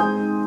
Bye.